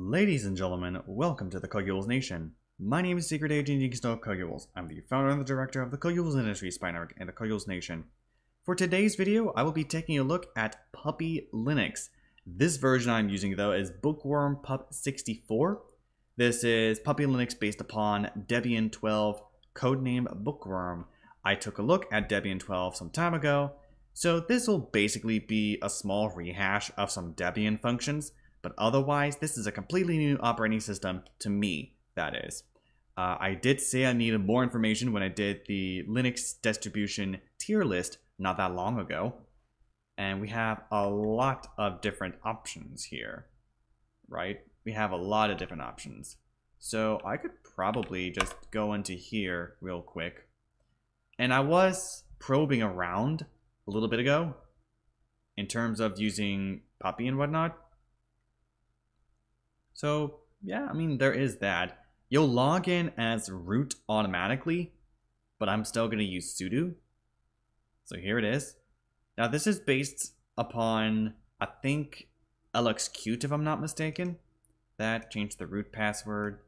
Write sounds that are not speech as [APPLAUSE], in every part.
Ladies and gentlemen, welcome to the Cocules Nation. My name is Secret Agent Jinkisto Cocules. I'm the founder and the director of the Cocules Industry Spy Network and the Cocules Nation. For today's video, I will be taking a look at Puppy Linux. This version I'm using though is Bookworm Pup 64. This is Puppy Linux based upon Debian 12, codename Bookworm. I took a look at Debian 12 some time ago, so this will basically be a small rehash of some Debian functions but otherwise, this is a completely new operating system to me, that is. Uh, I did say I needed more information when I did the Linux distribution tier list not that long ago. And we have a lot of different options here, right? We have a lot of different options. So I could probably just go into here real quick. And I was probing around a little bit ago in terms of using Puppy and whatnot. So yeah, I mean, there is that. You'll log in as root automatically, but I'm still going to use sudo. So here it is. Now this is based upon, I think, LXQt if I'm not mistaken. That, change the root password.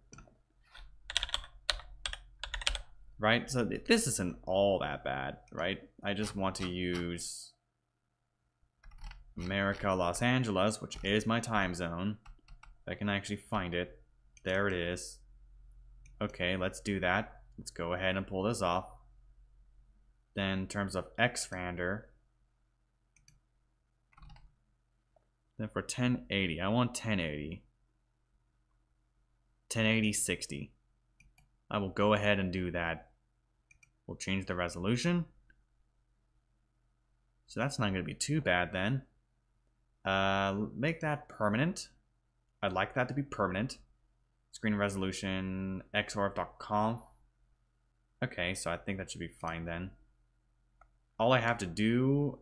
Right, so this isn't all that bad, right? I just want to use America, Los Angeles, which is my time zone. I can actually find it. There it is. Okay, let's do that. Let's go ahead and pull this off. Then in terms of xrandr, then for 1080, I want 1080. 1080 60. I will go ahead and do that. We'll change the resolution. So that's not going to be too bad then. Uh, make that permanent. I'd like that to be permanent. Screen resolution, xorg.conf. Okay, so I think that should be fine then. All I have to do...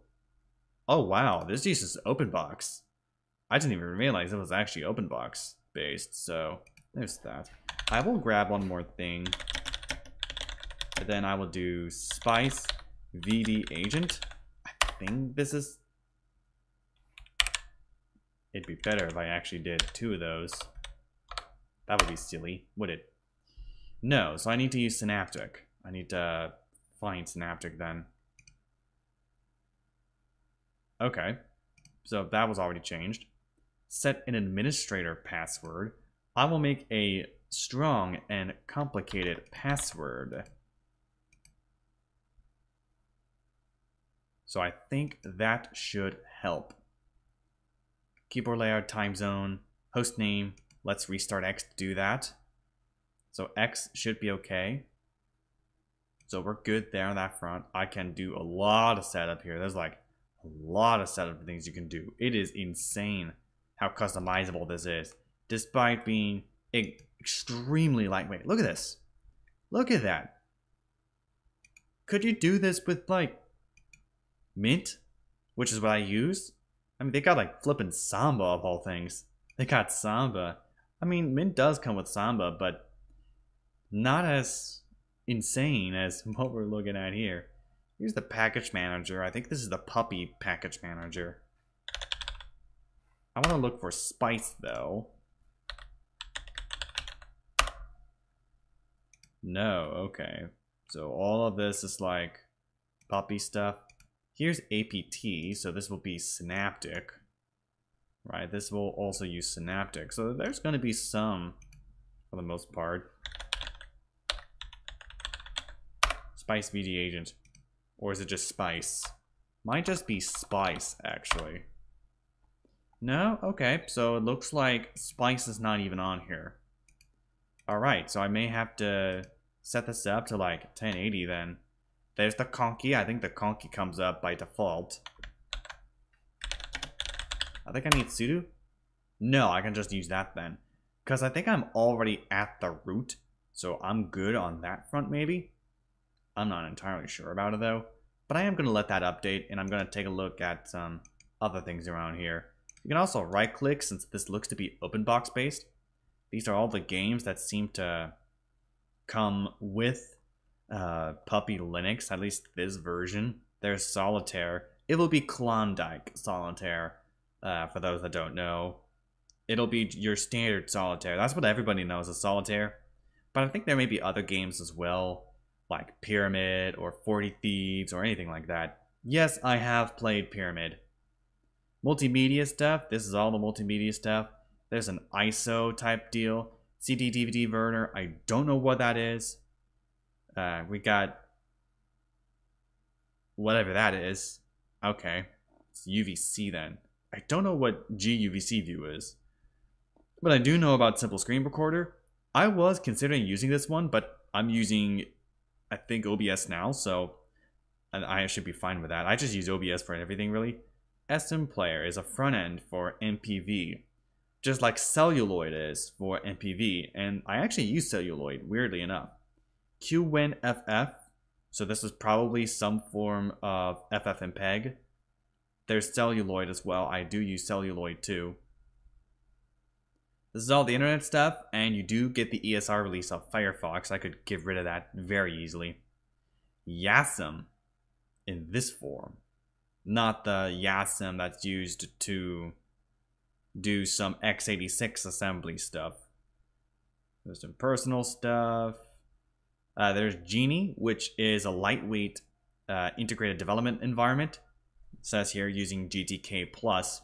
Oh wow, this uses OpenBox. I didn't even realize it was actually OpenBox based, so there's that. I will grab one more thing. And then I will do Spice VD Agent. I think this is It'd be better if I actually did two of those. That would be silly, would it? No, so I need to use Synaptic. I need to find Synaptic then. Okay, so that was already changed. Set an administrator password. I will make a strong and complicated password. So I think that should help keyboard layout, time zone, host name. Let's restart X to do that. So X should be okay. So we're good there on that front. I can do a lot of setup here. There's like a lot of setup things you can do. It is insane how customizable this is, despite being extremely lightweight. Look at this. Look at that. Could you do this with like Mint, which is what I use? I mean, they got like flipping Samba of all things. They got Samba. I mean, Mint does come with Samba, but not as insane as [LAUGHS] what we're looking at here. Here's the package manager. I think this is the puppy package manager. I want to look for spice though. No, okay. So all of this is like puppy stuff. Here's APT, so this will be Synaptic, right? This will also use Synaptic. So there's going to be some, for the most part. Spice VD agent. Or is it just Spice? Might just be Spice, actually. No? Okay, so it looks like Spice is not even on here. Alright, so I may have to set this up to like 1080 then. There's the conky. I think the conky comes up by default. I think I need sudo. No, I can just use that then. Because I think I'm already at the root. So I'm good on that front maybe. I'm not entirely sure about it though. But I am going to let that update and I'm going to take a look at some other things around here. You can also right click since this looks to be open box based. These are all the games that seem to come with uh, Puppy Linux, at least this version. There's Solitaire. It will be Klondike Solitaire, uh, for those that don't know. it'll be your standard solitaire. That's what everybody knows as solitaire. But I think there may be other games as well, like Pyramid or 40 Thieves or anything like that. Yes, I have played Pyramid. Multimedia stuff, this is all the multimedia stuff. There's an ISO type deal. CD DVD burner, I don't know what that is. Uh, we got whatever that is. Okay, it's UVC then. I don't know what GUVC view is. But I do know about Simple Screen Recorder. I was considering using this one, but I'm using, I think, OBS now, so I should be fine with that. I just use OBS for everything, really. SM Player is a front end for MPV, just like Celluloid is for MPV, and I actually use Celluloid, weirdly enough. QWinFF, so this is probably some form of FFmpeg. There's Celluloid as well, I do use Celluloid too. This is all the internet stuff, and you do get the ESR release of Firefox. I could get rid of that very easily. YASM in this form, not the YASM that's used to do some x86 assembly stuff. There's some personal stuff. Uh, there's Geany, which is a lightweight uh, integrated development environment. It says here using GTK Plus.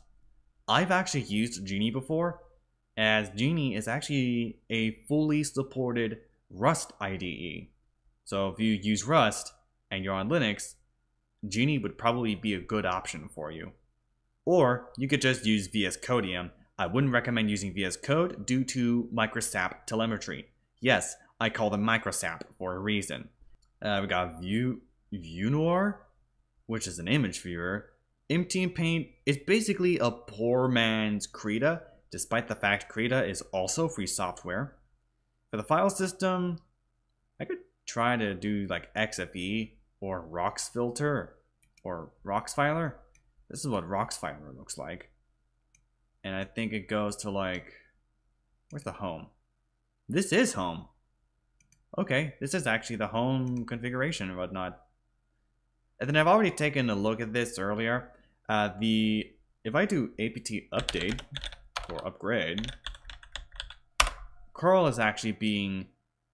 I've actually used Geany before, as Geany is actually a fully supported Rust IDE. So if you use Rust and you're on Linux, Geany would probably be a good option for you. Or you could just use VS Codium. I wouldn't recommend using VS Code due to microsap telemetry. Yes, I call them microsap for a reason. Uh, we got View Viewnior, which is an image viewer. mtPaint is basically a poor man's Krita despite the fact Krita is also free software. For the file system, I could try to do like XFE or RoxFilter or RoxFiler. This is what RoxFiler looks like. And I think it goes to like, where's the home? This is home. Okay, this is actually the home configuration and whatnot. And then I've already taken a look at this earlier. Uh, the if I do apt update, or upgrade, curl is actually being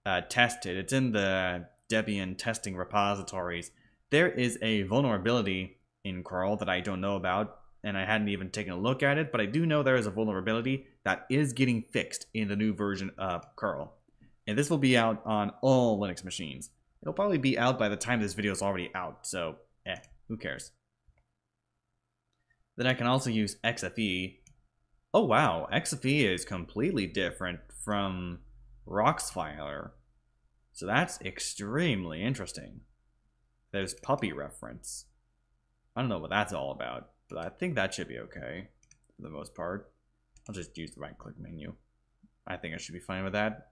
uh, tested. It's in the Debian testing repositories. There is a vulnerability in curl that I don't know about, and I hadn't even taken a look at it, but I do know there is a vulnerability that is getting fixed in the new version of curl. And this will be out on all Linux machines. It'll probably be out by the time this video is already out, so eh, who cares? Then I can also use XFE Oh wow, XFE is completely different from Roxfiler. So that's extremely interesting. There's puppy reference. I don't know what that's all about, but I think that should be okay for the most part. I'll just use the right click menu. I think I should be fine with that.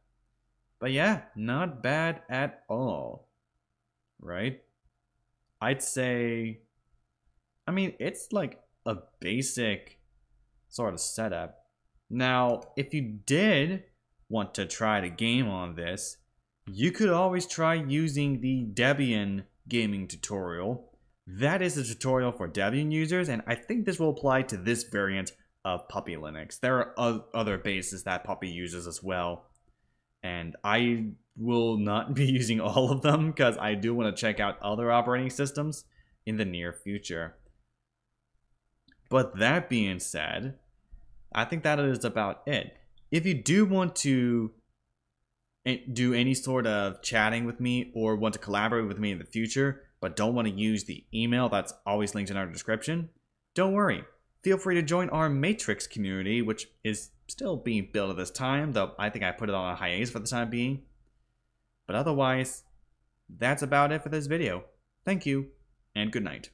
But yeah, not bad at all. Right? I'd say, I mean, it's like a basic sort of setup. Now, if you did want to try the game on this, you could always try using the Debian gaming tutorial. That is a tutorial for Debian users, and I think this will apply to this variant of Puppy Linux. There are other bases that Puppy uses as well, and I will not [LAUGHS] be using all of them because I do want to check out other operating systems in the near future. But that being said, I think that is about it. If you do want to eh, do any sort of chatting with me or want to collaborate with me in the future, but don't want to use the email that's always linked in our description, don't worry. Feel free to join our Matrix community, which is still being built at this time, though I think I put it on a hiatus for the time being. But otherwise, that's about it for this video. Thank you, and good night.